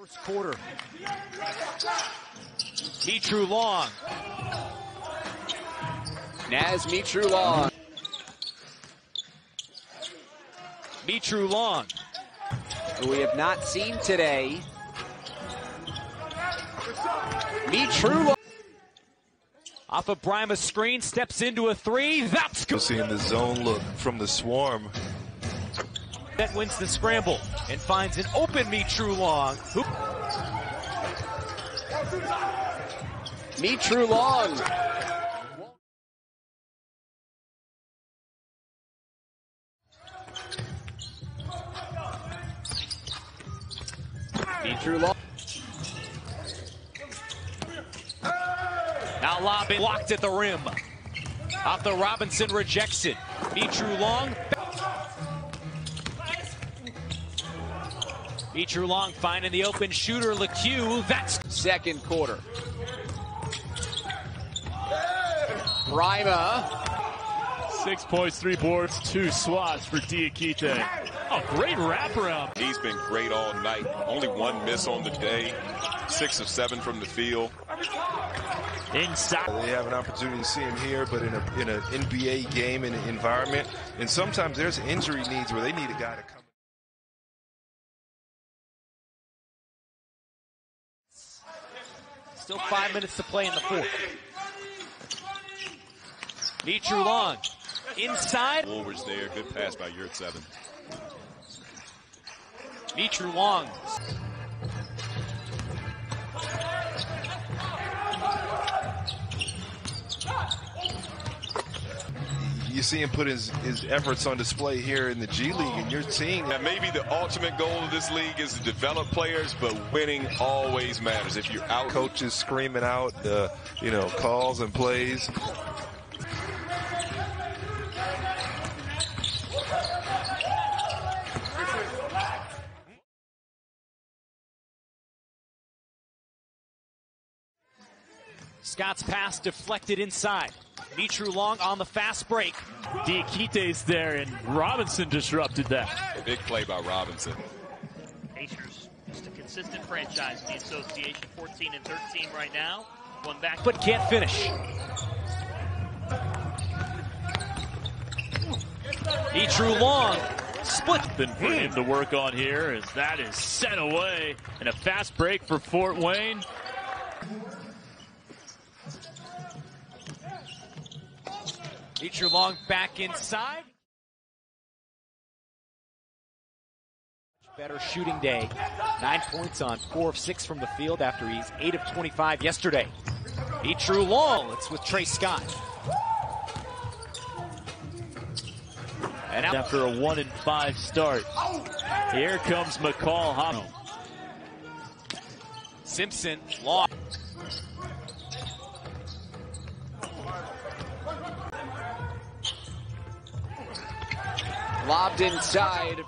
First quarter. Mitrou-Long. Naz Mitrou-Long. Mitru Long. Who we have not seen today. Mitrou-Long. Off of Brima's screen, steps into a three. That's good. Seeing the zone look from the swarm. That wins the scramble and finds an open Mitrou-Long. Who Mitrou-Long. Mitru Long. Now lobbing blocked at the rim. Off the Robinson rejects it. Mitrou-Long. Mitrou-Long finding the open shooter, LeCue. That's Second quarter. Brima. Six points, three boards, two swats for Diakite. Oh, great wraparound. He's been great all night. Only one miss on the day. Six of seven from the field. Inside. They have an opportunity to see him here, but in a in an NBA game in an environment, and sometimes there's injury needs where they need a guy to come. Still five minutes to play in the fourth. Mitrou-Long inside. Woolward's there. Good pass by Yurt seven. Mitrou-Long. You see him put his, his efforts on display here in the G League, and you're seeing Now, maybe the ultimate goal of this league is to develop players, but winning always matters. If you're out, coaches screaming out the you know calls and plays. Scott's pass deflected inside. Mitrou-Long on the fast break. Diakite's there, and Robinson disrupted that. A big play by Robinson. Pacers, just a consistent franchise in the association, 14 and 13 right now. One back. But can't finish. Mitrou-Long split. Then for him to work on here as that is sent away. And a fast break for Fort Wayne. Mitrou-Long back inside. Better shooting day. Nine points on four of six from the field after he's eight of 25 yesterday. Mitrou-Long. It's with Trey Scott. And. After a one and five start. Here comes McCall Hopper. Simpson lost. Lobbed inside.